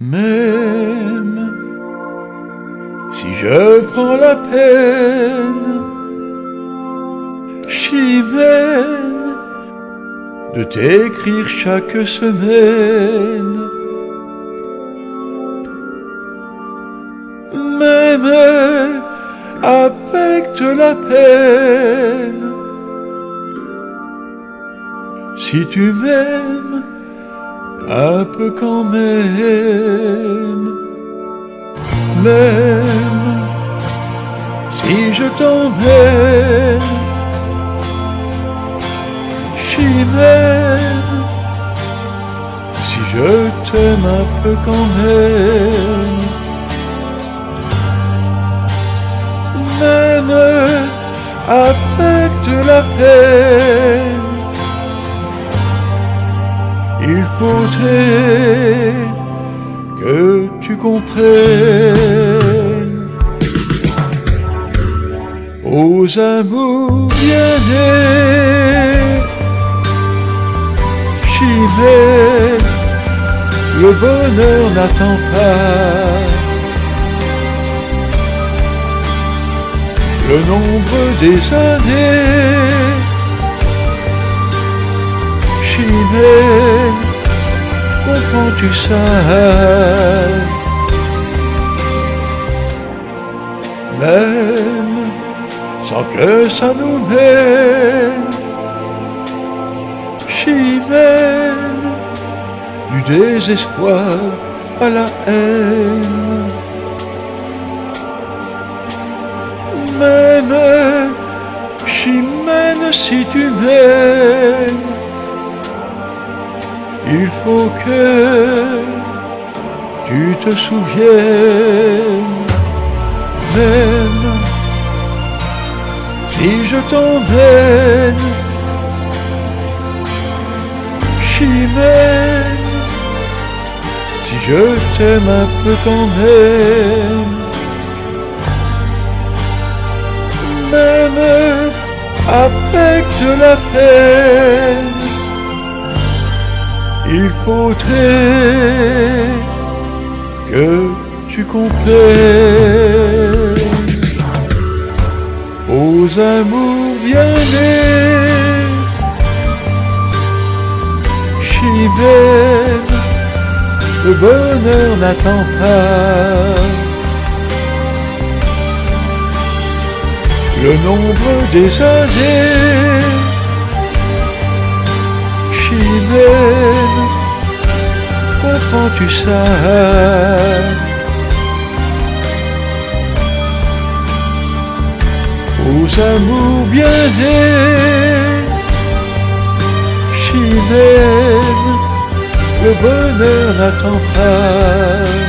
Même. Si je prends la peine, chimène, de t'écrire chaque semaine, même avec la peine, si tu m'aimes, un peu quand même, même si je t'emmène, chimène, si je t'aime un peu quand même, même avec de la peine que tu comprennes aux amours bien-nés, le bonheur n'attend pas. Le nombre des années, chimère, comprends-tu ça Même sans que ça nous mène, chimène, du désespoir à la haine. Même chimène si tu m'aimes, il faut que tu te souviennes, même si je t'emmène, chimène, si je t'aime un peu quand même, même avec de la peine. Il faudrait que tu comprennes aux amours bien-nés, chimène, le bonheur n'attend pas. Le nombre des années, comprends-tu ça Aux amours bien-nés, chimène, le bonheur n'attend pas.